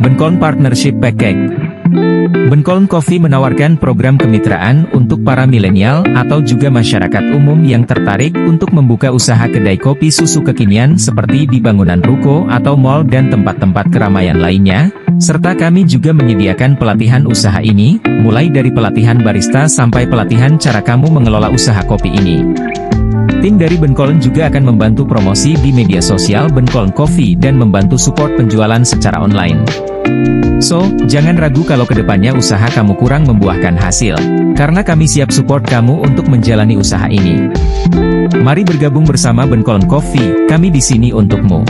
Benkoln Partnership Package Benkoln Coffee menawarkan program kemitraan untuk para milenial atau juga masyarakat umum yang tertarik untuk membuka usaha kedai kopi susu kekinian seperti di bangunan ruko atau mall dan tempat-tempat keramaian lainnya, serta kami juga menyediakan pelatihan usaha ini, mulai dari pelatihan barista sampai pelatihan cara kamu mengelola usaha kopi ini. Tim dari Benkoln juga akan membantu promosi di media sosial Benkoln Coffee dan membantu support penjualan secara online. So, jangan ragu kalau ke depannya usaha kamu kurang membuahkan hasil. Karena kami siap support kamu untuk menjalani usaha ini. Mari bergabung bersama Benkoln Coffee, kami di sini untukmu.